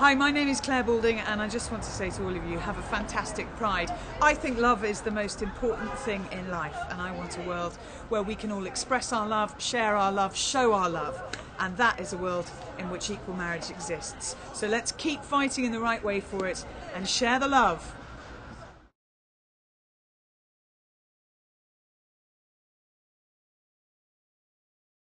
Hi, my name is Clare Balding, and I just want to say to all of you, have a fantastic Pride. I think love is the most important thing in life, and I want a world where we can all express our love, share our love, show our love, and that is a world in which equal marriage exists. So let's keep fighting in the right way for it and share the love.